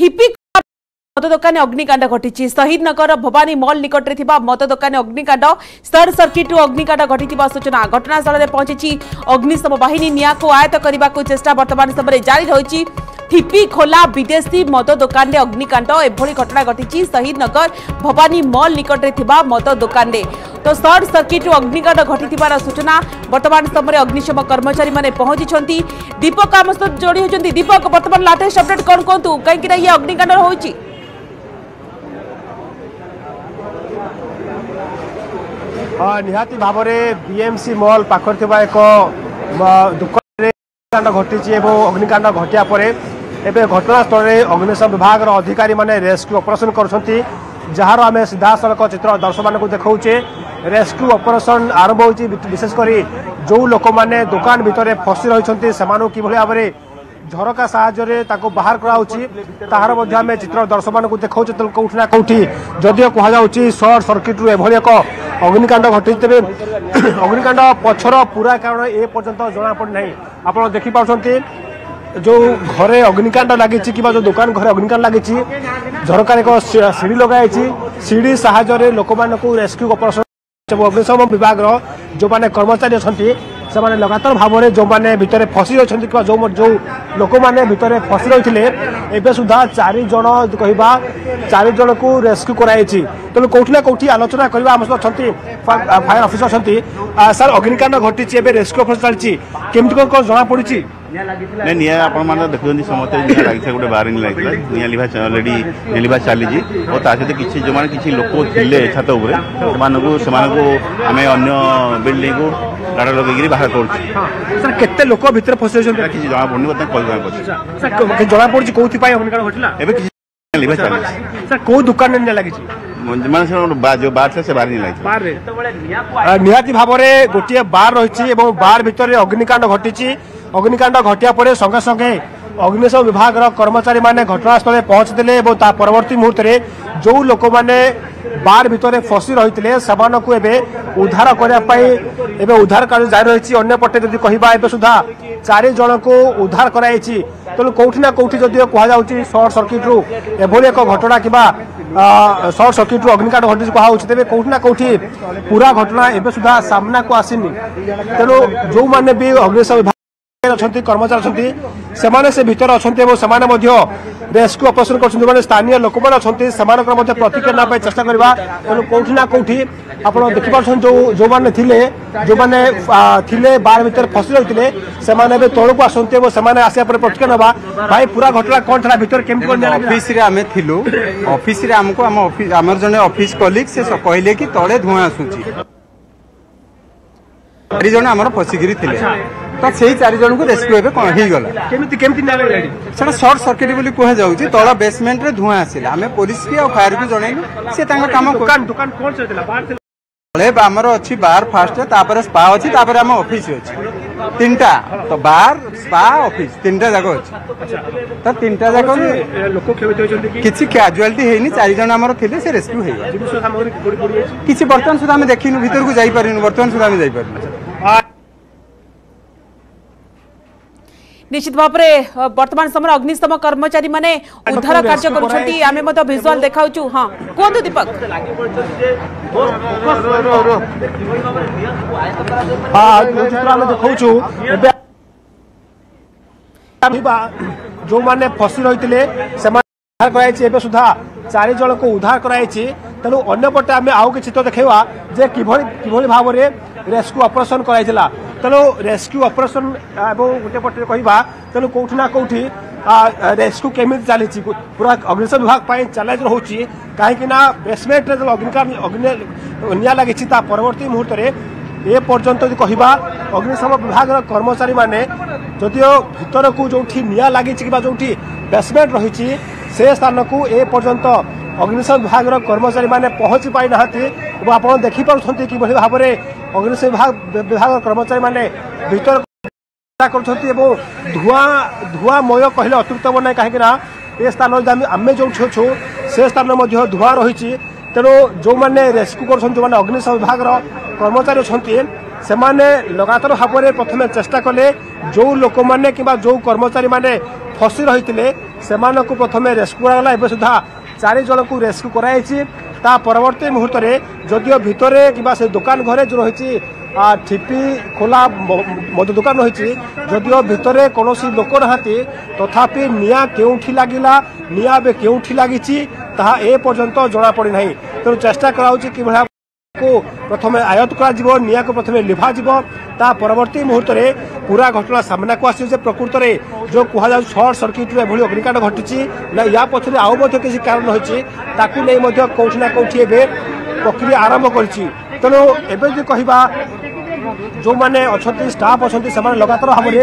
ଠିପି মত দোকানে অগ্নিকাণ্ড ঘটিছে শহীদনগর ভবানী মল নিকটে থাকা মত দোকানে অগ্নিকাণ্ড সর্ট সর্কিট্রু অগ্নিকাণ্ড ঘটি সূচনা ঘটনাস্থলের পৌঁছিছি অগ্নিশম বাহিনী নিয়াঁকু আয়ত করা চেষ্টা বর্তমান সময় জারি রয়েছে থিপি খোলা বিদেশী মদ দোকানে অগ্নিকাণ্ড এভাবে ঘটনা ঘটিছে শহীদনগর ভবানী মল নিকটে থাকা মদ দোকানে তো সর্ট সর্কিট্রু অগ্নিকাণ্ড ঘটিবার সূচনা বর্তমান সময় অগ্নিশম কর্মচারী মানে পৌঁছিছেন দীপক আম সহ যোড়ি হচ্ছেন দীপক বর্তমান লাটেস্ট অপডেট কম কুহতু কিনা ইয়ে অগ্নিকাণ্ড হচ্ছে ନିହାତି ଭାବରେ ବିଏମ୍ସି ମଲ୍ ପାଖରେ ଥିବା ଏକ ଦୋକାନରେ ଅଗ୍ନିକାଣ୍ଡ ଘଟିଛି ଏବଂ ଅଗ୍ନିକାଣ୍ଡ ଘଟିବା ପରେ ଏବେ ଘଟଣାସ୍ଥଳରେ ଅଗ୍ନିଶମ ବିଭାଗର ଅଧିକାରୀମାନେ ରେସ୍କ୍ୟୁ ଅପରେସନ୍ କରୁଛନ୍ତି ଯାହାର ଆମେ ସିଧାସଳଖ ଚିତ୍ର ଦର୍ଶକମାନଙ୍କୁ ଦେଖାଉଛେ ରେସ୍କ୍ୟୁ ଅପରେସନ୍ ଆରମ୍ଭ ହୋଇଛି ବିଶେଷ କରି ଯେଉଁ ଲୋକମାନେ ଦୋକାନ ଭିତରେ ଫସି ରହିଛନ୍ତି ସେମାନଙ୍କୁ କିଭଳି ଭାବରେ ଝରକା ସାହାଯ୍ୟରେ ତାକୁ ବାହାର କରାଯାଉଛି ତାହାର ମଧ୍ୟ ଆମେ ଚିତ୍ର ଦର୍ଶକମାନଙ୍କୁ ଦେଖାଉଛୁ କେଉଁଠି ନା କେଉଁଠି ଯଦିଓ କୁହାଯାଉଛି ସର୍ଟ ସର୍କିଟ୍ରୁ ଏଭଳି ଏକ ଅଗ୍ନିକାଣ୍ଡ ଘଟିଛି ତେବେ ଅଗ୍ନିକାଣ୍ଡ ପଛର ପୁରା କାରଣ ଏ ପର୍ଯ୍ୟନ୍ତ ଜଣାପଡ଼ିନାହିଁ ଆପଣ ଦେଖିପାରୁଛନ୍ତି ଯେଉଁ ଘରେ ଅଗ୍ନିକାଣ୍ଡ ଲାଗିଛି କିମ୍ବା ଯେଉଁ ଦୋକାନ ଘରେ ଅଗ୍ନିକାଣ୍ଡ ଲାଗିଛି ଝରକାରେ ଏକ ସିଡ଼ି ଲଗାଯାଇଛି ସିଡ଼ି ସାହାଯ୍ୟରେ ଲୋକମାନଙ୍କୁ ରେସ୍କ୍ୟୁ ଅପରେସନ ଅଗ୍ନିଶମ ବିଭାଗର ଯେଉଁମାନେ କର୍ମଚାରୀ ଅଛନ୍ତି ସେମାନେ ଲଗାତାର ଭାବରେ ଯେଉଁମାନେ ଭିତରେ ଫସି ରହିଛନ୍ତି କିମ୍ବା ଯେଉଁ ଯେଉଁ ଲୋକମାନେ ଭିତରେ ଫସି ରହିଥିଲେ ଏବେ ସୁଦ୍ଧା ଚାରିଜଣ କହିବା ଚାରି ଜଣକୁ ରେସ୍କ୍ୟୁ କରାଯାଇଛି ତେଣୁ କେଉଁଠି ନା କେଉଁଠି ଆଲୋଚନା କରିବା ଆମ ସହିତ ଅଛନ୍ତି ଫାୟାର ଅଫିସର ଅଛନ୍ତି ସାର୍ ଅଗ୍ନିକାଣ୍ଡ ଘଟିଛି ଏବେ ରେସ୍କ୍ୟୁ ଅପରେସନ ଚାଲିଛି କେମିତି କ'ଣ କ'ଣ ଜଣାପଡ଼ିଛି ନାଇଁ ନିଆଁ ଆପଣମାନେ ଦେଖୁଛନ୍ତି ସମସ୍ତେ ନିଆଁ ଲାଗିଥିଲା ଗୋଟେ ବାହାରିଂ ଲାଗିଥିଲା ନିଆଁ ଲିଭା ଅଲରେଡ଼ି ନିଆଁ ଲିଭା ଚାଲିଛି ଓ ତା ସହିତ କିଛି ଯେଉଁମାନେ କିଛି ଲୋକ ଥିଲେ ଛାତ ଉପରେ ସେମାନଙ୍କୁ ସେମାନଙ୍କୁ ଆମେ ଅନ୍ୟ ବିଲ୍ଡିଂକୁ ଗାଡ଼ ଲଗେଇକିରି ବାହାର କରୁଛୁ ସାର୍ କେତେ ଲୋକ ଭିତରେ ଫସିଯାଇଛନ୍ତି କିଛି ଜଣାପଡ଼ୁନି ମୋତେ କହିବାକୁ ଜଣାପଡ଼ୁଛି କୋଉଥିପାଇଁ ଅଗ୍ନିକାଣ୍ଡ ଘଟିଲା ଏବେ କିଛି ଲିଭା ଚାଲିଛି ସାର୍ କୋଉ ଦୋକାନରେ ନିଆଁ ଲାଗିଛି নিহতি ভাবে গোটিয়ে বার রয়েছে এবং বার ভিতরে অগ্নিকাণ্ড ঘটিছে অগ্নিকাণ্ড ঘটিয়া পরে সঙ্গে সঙ্গে অগ্নিশম বিভাগর কর্মচারী মানে ঘটনাস্থলে পৌঁছিলে এবং তা পরবর্তী মুহূর্তে যে লোক মানে বার ভিতরে ফসি রয়েছে সেমানকু এবে উদ্ধার করা এবে উদ্ধার কার্য জারি রয়েছে অন্যপটে যদি কহবা এবে সুদ্ধা চারি জনকু উদ্ধার করাইছি তেমন কোটি না কোটি যদিও কুহযাচ্ছে সর্ট সর্কিট্রু এভাবে এক ঘটনা কিংবা ସର୍ଟ ସର୍କିଟ୍ରୁ ଅଗ୍ନିକାଣ୍ଡ ଘଟିଛି କୁହାହେଉଛି ତେବେ କେଉଁଠି ନା କେଉଁଠି ପୁରା ଘଟଣା ଏବେ ସୁଦ୍ଧା ସାମ୍ନାକୁ ଆସିନି ତେଣୁ ଯେଉଁମାନେ ବି ଅଗ୍ନିଶମ ଅଛନ୍ତି କର୍ମଚାରୀ ଅଛନ୍ତି ସେମାନେ ସେ ଭିତରେ ଅଛନ୍ତି ଏବଂ ସେମାନେ ମଧ୍ୟ ରେସ୍କୁ ଅପରେସନ୍ କରୁଛନ୍ତି ଯେଉଁମାନେ ସ୍ଥାନୀୟ ଲୋକମାନେ ଅଛନ୍ତି ସେମାନଙ୍କର ମଧ୍ୟ ପ୍ରତିକ୍ରିୟା ନେବା ପାଇଁ ଚେଷ୍ଟା କରିବା ତେଣୁ କେଉଁଠି ନା କେଉଁଠି ଆପଣ ଦେଖିପାରୁଛନ୍ତି ଯେଉଁ ଯେଉଁମାନେ ଥିଲେ ଯେଉଁମାନେ ଥିଲେ ବାର ଭିତରେ ଫସି ରହିଥିଲେ ସେମାନେ ଏବେ ତଳକୁ ଆସନ୍ତି ଏବଂ ସେମାନେ ଆସିବା ପରେ ପ୍ରତିକ୍ରିୟା ନେବା ଭାଇ ପୁରା ଘଟଣା କ'ଣ ଥିଲା ଭିତରେ କେମିତି କ'ଣ ଅଫିସରେ ଆମେ ଥିଲୁ ଅଫିସରେ ଆମକୁ ଆମ ଆମର ଜଣେ ଅଫିସ କଲିଗ୍ ସେ କହିଲେ କି ତଳେ ଧୂଆଁ ଆସୁଛି ଚାରି ଜଣ ଆମର ଫସିକିରି ଥିଲେ ତ ସେଇ ଚାରି ଜଣଙ୍କୁ ରେସ୍କ୍ୟୁ ଏବେ କ'ଣ ହେଇଗଲା କେମିତି କେମିତି ସେଟା ସର୍ଟ ସର୍କିଟ୍ ବୋଲି କୁହାଯାଉଛି ତଳ ବେସମେଣ୍ଟରେ ଧୂଆଁ ଆସିଲା ଆମେ ପୋଲିସକି ଆଉ ଫାୟାରକୁ ଜଣେଇଲୁ ସେ ତାଙ୍କ କାମ ତଳେ ଆମର ଅଛି ବାର ଫାଷ୍ଟ ତାପରେ ସ୍ପା ଅଛି ତାପରେ ଆମ ଅଫିସ ଅଛି ତିନିଟା ତ ବାର ସ୍ପା ଅଫିସ ତିନିଟା ଯାକ ଅଛି ତ ତିନିଟା ଯାକ କିଛି କ୍ୟାଜୁଆଲିଟି ହେଇନି ଚାରି ଜଣ ଆମର ଥିଲେ ସେ ରେସ୍କ୍ୟୁ ହେଇଗଲା କିଛି ବର୍ତ୍ତମାନ ସୁଦ୍ଧା ଆମେ ଦେଖିନୁ ଭିତରକୁ ଯାଇପାରିନୁ ବର୍ତ୍ତମାନ ସୁଦ୍ଧା ଆମେ ଯାଇପାରିନୁ निश्चित भाव में बर्तमान समय अग्निशम कर्मचारी मैंने उद्धार कार्य करजुआल देखा हाँ कहतु दीपक जो मैंने फसी रही थे उधार करा चारि जन को उधार कर तेणु अंपटे आम आउ चित्र देखा जे कि भाव में रेस्क्यू अपरेसन कराइला ତେଣୁ ରେସ୍କ୍ୟୁ ଅପରେସନ୍ ଏବଂ ଗୋଟେ ପଟରେ କହିବା ତେଣୁ କେଉଁଠି ନା କେଉଁଠି ରେସ୍କ୍ୟୁ କେମିତି ଚାଲିଛି ପୁରା ଅଗ୍ନିଶମ ବିଭାଗ ପାଇଁ ଚ୍ୟାଲେଞ୍ଜ ରହୁଛି କାହିଁକି ନା ବେସମେଣ୍ଟରେ ଯେଉଁ ଅଗ୍ନିକାଣ୍ଡ ଅଗ୍ନି ନିଆଁ ଲାଗିଛି ତା ପରବର୍ତ୍ତୀ ମୁହୂର୍ତ୍ତରେ ଏ ପର୍ଯ୍ୟନ୍ତ ଯଦି କହିବା ଅଗ୍ନିଶମ ବିଭାଗର କର୍ମଚାରୀମାନେ ଯଦିଓ ଭିତରକୁ ଯେଉଁଠି ନିଆଁ ଲାଗିଛି କିମ୍ବା ଯେଉଁଠି ବେସମେଣ୍ଟ ରହିଛି ସେ ସ୍ଥାନକୁ ଏ ପର୍ଯ୍ୟନ୍ତ ଅଗ୍ନିଶମ ବିଭାଗର କର୍ମଚାରୀମାନେ ପହଞ୍ଚି ପାରିନାହାନ୍ତି ଏବଂ ଆପଣ ଦେଖିପାରୁଛନ୍ତି କିଭଳି ଭାବରେ ଅଗ୍ନିଶମ ବିଭାଗ ବିଭାଗର କର୍ମଚାରୀମାନେ ଭିତର କରୁଛନ୍ତି ଏବଂ ଧୂଆଁ ଧୂଆଁମୟ କହିଲେ ଅତ୍ୟୁକ୍ତ ହେବ ନାହିଁ କାହିଁକି ନା ଏ ସ୍ଥାନରେ ଆମେ ଯେଉଁଠି ଅଛୁ ସେ ସ୍ଥାନରେ ମଧ୍ୟ ଧୂଆଁ ରହିଛି ତେଣୁ ଯେଉଁମାନେ ରେସ୍କ୍ୟୁ କରୁଛନ୍ତି ଯେଉଁମାନେ ଅଗ୍ନିଶମ ବିଭାଗର କର୍ମଚାରୀ ଅଛନ୍ତି ସେମାନେ ଲଗାତାର ଭାବରେ ପ୍ରଥମେ ଚେଷ୍ଟା କଲେ ଯେଉଁ ଲୋକମାନେ କିମ୍ବା ଯେଉଁ କର୍ମଚାରୀମାନେ ଫସି ରହିଥିଲେ ସେମାନଙ୍କୁ ପ୍ରଥମେ ରେସ୍କ୍ୟୁ କରାଗଲା ଏବେ ସୁଦ୍ଧା চারি জনক রেস্ক্যু କରାଯାଇଛି ତା ପରବର୍ତ୍ତୀ ମୁହୂର୍ତ୍ତରେ ଯଦିଓ ଭିତରେ କିମ୍ବା ସେ ଦୋକାନ ଘରେ ଯେଉଁ ରହିଛି ଠିପି ଖୋଲା ମଦ ଦୋକାନ ରହିଛି ଯଦିଓ ଭିତରେ କୌଣସି ଲୋକ ନାହାନ୍ତି ତଥାପି ନିଆଁ କେଉଁଠି ଲାଗିଲା ନିଆଁ ଏବେ କେଉଁଠି ଲାଗିଛି ତାହା ଏ ପର୍ଯ୍ୟନ୍ତ ଜଣାପଡ଼ିନାହିଁ ତେଣୁ ଚେଷ୍ଟା କରାଯାଉଛି କିଭଳି କୁ ପ୍ରଥମେ ଆୟତ୍ତ କରାଯିବ ନିଆଁକୁ ପ୍ରଥମେ ଲିଭାଯିବ ତା ପରବର୍ତ୍ତୀ ମୁହୂର୍ତ୍ତରେ ପୁରା ଘଟଣା ସାମ୍ନାକୁ ଆସିଛି ଯେ ପ୍ରକୃତରେ ଯେଉଁ କୁହାଯାଉଛି ସର୍ଟ ସର୍କିଟ୍ରୁ ଏଭଳି ଅଗ୍ନିକାଣ୍ଡ ଘଟିଛି ନା ୟା ପଛରେ ଆଉ ମଧ୍ୟ କିଛି କାରଣ ରହିଛି ତାକୁ ନେଇ ମଧ୍ୟ କେଉଁଠି ନା କେଉଁଠି ଏବେ ପ୍ରକ୍ରିୟା ଆରମ୍ଭ କରିଛି ତେଣୁ ଏବେ ଯଦି କହିବା ଯେଉଁମାନେ ଅଛନ୍ତି ଷ୍ଟାଫ୍ ଅଛନ୍ତି ସେମାନେ ଲଗାତାର ଭାବରେ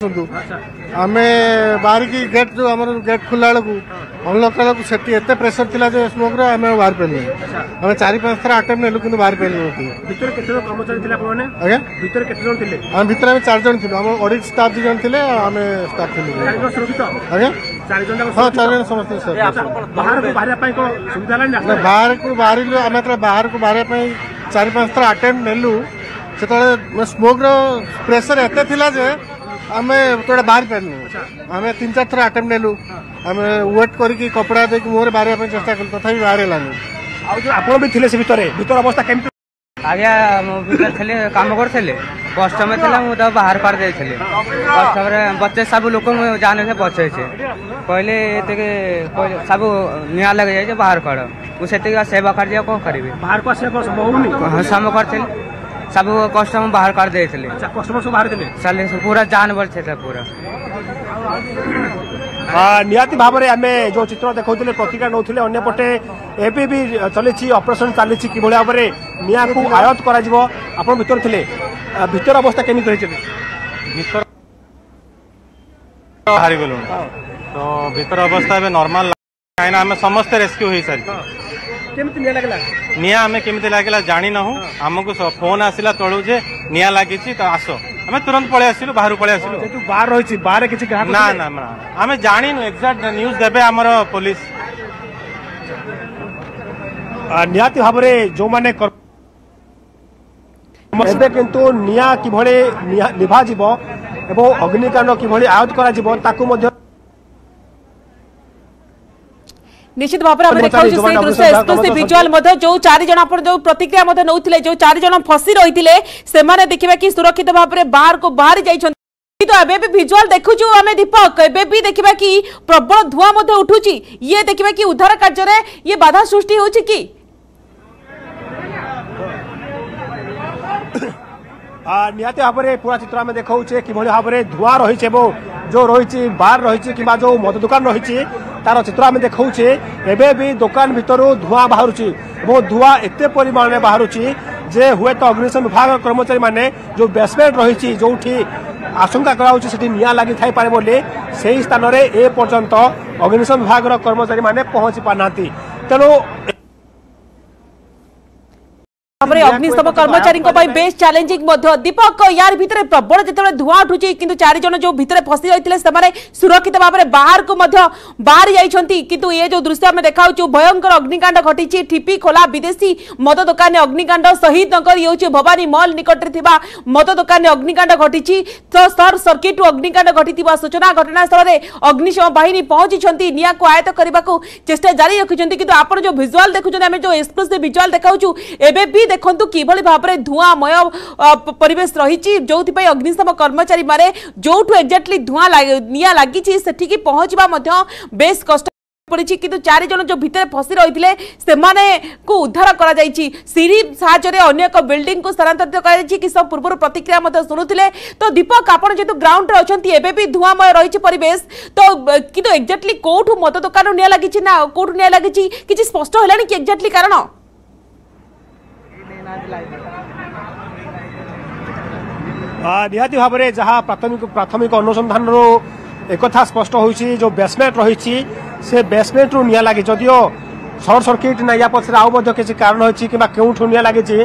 आम बाहर की गेट जो आम गेट खोला बेलू अनलक कला प्रेसर थी स्मोक आम बाहर पेल आम चार पांच थर आटेम नेलु कि बाहर पेल आम आम चार जन थी आम स्टाफ दिन थे आम स्टाफ थी हाँ चार जन समस्त बाहर को बाहर आम बाहर को बाहर चार पांच थर आटेम नेलु से स्मोक प्रेसर एत ଆମେ କୁଆଡ଼େ ବାହାରି ପାରିଲୁ ଆମେ ତିନି ଚାରି ଥର ଆଟେମ୍ପ୍ଟ ନେଲୁ ଆମେ ୱେଟ୍ କରିକି କପଡ଼ା ଦେଇକି ମୁହଁରେ ବାହାରିବା ପାଇଁ ଚେଷ୍ଟା କଲୁ ତଥାପି ବାହାରି ହେଲାନି ଆଉ ଯେଉଁ ଆପଣ ବି ଥିଲେ ସେ ଭିତରେ ଭିତର ଅବସ୍ଥା କେମିତି ଆଜ୍ଞା ମୁଁ ଭିତରେ ଥିଲି କାମ କରୁଥିଲି କଷ୍ଟମର ଥିଲା ମୁଁ ତାକୁ ବାହାର କରିଦେଇଥିଲି କଷ୍ଟମର ବଚେ ସବୁ ଲୋକ ମୁଁ ଜାଣିକି ବଚେଇଛି କହିଲେ ଟିକେ ସବୁ ନିଆଁ ଲାଗିଯାଇଛି ବାହାର କର ମୁଁ ସେତିକି ସେବା କାର୍ଯ୍ୟ କ'ଣ କରିବି ବାହାରକୁ ଆସିବା ସମ୍ଭବ ହଉନି ହଁ କାମ କରିଥିଲି सब कस्टमर ବାହାର कर दे इसलिए अच्छा कस्टमर सब बाहर देले चले ନିହାତି ଭାବରେ ଆମେ ଯେଉଁ ଚିତ୍ର ଦେଖାଉଥିଲେ ପ୍ରତିକ୍ରିୟା ନେଉଥିଲେ ଅନ୍ୟପଟେ ଏବେ ବି ଚାଲିଛି ଅପରେସନ୍ ଚାଲିଛି କିଭଳି ଭାବରେ ନିଆଁକୁ ଆୟତ କରାଯିବ ଆପଣ ଭିତରେ ଥିଲେ ଭିତର ଅବସ୍ଥା କେମିତି ରହିଛି ଭିତର ବାହାରିଗଲୁଣି ତ ଭିତର ଅବସ୍ଥା ଏବେ ନର୍ମାଲ କାହିଁକିନା ଆମେ ସମସ୍ତେ ରେସ୍କ୍ୟୁ ହେଇସାରିଛୁ କେମିତି ନିଆଁ ଲାଗିଲା ନିଆଁ ଆମେ କେମିତି ଲାଗିଲା ଜାଣିନାହୁଁ ଆମକୁ ଫୋନ୍ ଆସିଲା ତଳୁ ଯେ ନିଆଁ ଲାଗିଛି ତ ଆସ ଆମେ ତୁରନ୍ତ ପଳେଇ ଆସିଲୁ ବାହାରୁ ପଳେଇ ଆସିଲୁ ଯେହେତୁ ବାର ରହିଛି ବାହାରେ କିଛି ନା ନା ନା ଆମେ ଜାଣିନୁ ଏକ୍ଜାକ୍ଟ ନ୍ୟୁଜ୍ ଦେବେ ଆମର ପୋଲିସ ନିହାତି ଭାବରେ ଯେଉଁମାନେ ଏବେ କିନ୍ତୁ ନିଆଁ କିଭଳି ଲିଭାଯିବ ଏବଂ ଅଗ୍ନିକାଣ୍ଡ କିଭଳି ଆୟତ୍ତ କରାଯିବ ତାକୁ ମଧ୍ୟ নিশ্চিত ভাবে আমি দেখাচ্ছি সেই দৃশ্য এক্সক্লুসিভ ভিজুয়াল মধ্যে যে চারি জন আপনার যে প্রতিক্রিয়া মধ্যে নৌলে যে চারি জন ফসি রয়েছে সেমানে দেখিবা কি সুরক্ষিত ভাবে বাহারকু বাহারি যাই কিন্তু এবে বি ভিজুয়াল দেখুছু আমি দীপক এবে বি দেখিবা কি প্রবল ধোঁয়া মধ্যে উঠুছি ইয়ে দেখিবা কি উদ্ধার কার্যরে ইয়ে বাধা সৃষ্টি হচ্ছে কি নিহতি ভাবে পুরা চিত্র আমি দেখাউছে কিভাবে ভাবে ধোঁয়া রয়েছে এবং যে রয়েছে বার রয়েছে কিংবা যে মদ দোকান রয়েছে তার চিত্র আমি দেখছে এবে বি দোকান ভিতর ধূয়া বাহুছি এবং ধূয়া এত পরিমাণে বাহুছি যে হুয়েত অগ্নিশম বিভাগ কর্মচারী মানে যে বেসমেন্ট রয়েছে যেটি আশঙ্কা করা হচ্ছে সেটি নিয়া লাগি থাইপারে বলে সেই স্থানরে এ পর্যন্ত অগ্নিশম বিভাগের কর্মচারী মানে পৌঁছি পারি তেমন তাপরে অগ্নিশম কর্মচারী বেশ চ্যালেঞ্জিং দীপক ইয়ার ভিতরে প্রবল যেত ধূয়া উঠুছে কিন্তু চারিজন যে ভিতরে ফসি যাই সে সুরক্ষিত ভাবে বাহারকু বাহারি যাই কিন্তু এ যে দৃশ্য আমি দেখাচ্ছু ভয়ঙ্কর অগ্নিকাণ্ড ঘটিছে ঠিপি খোলা বিদেশী মদ দোকানে অগ্নিকাণ্ড শহীদ নগর ইয়ে হচ্ছে ভবানী মল নিকটরে থাকা মদ দোকানে অগ্নিকাণ্ড ঘটিছে তো সর্ট সর্কিট অগ্নিকাণ্ড ঘটি সূচনা ঘটনাস্থলের অগ্নিশম বাহিনী পৌঁছিছেন নিয়াঁকু আয়ত করা চেষ্টা জারি রাখি কিন্তু আপনার যে ভিজুয়াল দেখুছেন আমি যে এক্সক্লুসিভ ভিজুয়াল দেখাচ্ছু এবে বি ଦେଖନ୍ତୁ କିଭଳି ଭାବରେ ଧୂଆଁମୟ ପରିବେଶ ରହିଛି ଯେଉଁଥିପାଇଁ ଅଗ୍ନିଶମ କର୍ମଚାରୀମାନେ ଯେଉଁଠୁ ଏକ୍ଜାକ୍ଟଲି ଧୂଆଁ ନିଆଁ ଲାଗିଛି ସେଠିକି ପହଞ୍ଚିବା ମଧ୍ୟ ବେଶ୍ କଷ୍ଟ ପଡ଼ିଛି କିନ୍ତୁ ଚାରି ଜଣ ଯେଉଁ ଭିତରେ ଫସି ରହିଥିଲେ ସେମାନଙ୍କୁ ଉଦ୍ଧାର କରାଯାଇଛି ସିଡ଼ି ସାହାଯ୍ୟରେ ଅନ୍ୟ ଏକ ବିଲ୍ଡିଂକୁ ସ୍ଥାନାନ୍ତରିତ କରାଯାଇଛି କିଛି ସମୟ ପୂର୍ବରୁ ପ୍ରତିକ୍ରିୟା ମଧ୍ୟ ଶୁଣୁଥିଲେ ତ ଦୀପକ ଆପଣ ଯେହେତୁ ଗ୍ରାଉଣ୍ଡରେ ଅଛନ୍ତି ଏବେ ବି ଧୂଆଁମୟ ରହିଛି ପରିବେଶ ତ କିନ୍ତୁ ଏକ୍ଜାକ୍ଟଲି କେଉଁଠୁ ମଦ ଦୋକାନରୁ ନିଆଁ ଲାଗିଛି ନା କେଉଁଠୁ ନିଆଁ ଲାଗିଛି କିଛି ସ୍ପଷ୍ଟ ହେଲାଣି କି ଏକ୍ଜାକ୍ଟଲି କାରଣ ନିହାତି ଭାବରେ ଯାହା ପ୍ରାଥମିକ ପ୍ରାଥମିକ ଅନୁସନ୍ଧାନରୁ ଏକଥା ସ୍ପଷ୍ଟ ହୋଇଛି ଯେଉଁ ବେସମେଣ୍ଟ ରହିଛି ସେ ବେସମେଣ୍ଟରୁ ନିଆଁ ଲାଗି ଯଦିଓ ସର୍ଟ ସର୍କିଟ୍ ନା ୟା ପଛରେ ଆଉ ମଧ୍ୟ କିଛି କାରଣ ଅଛି କିମ୍ବା କେଉଁଠୁ ନିଆଁ ଲାଗିଛି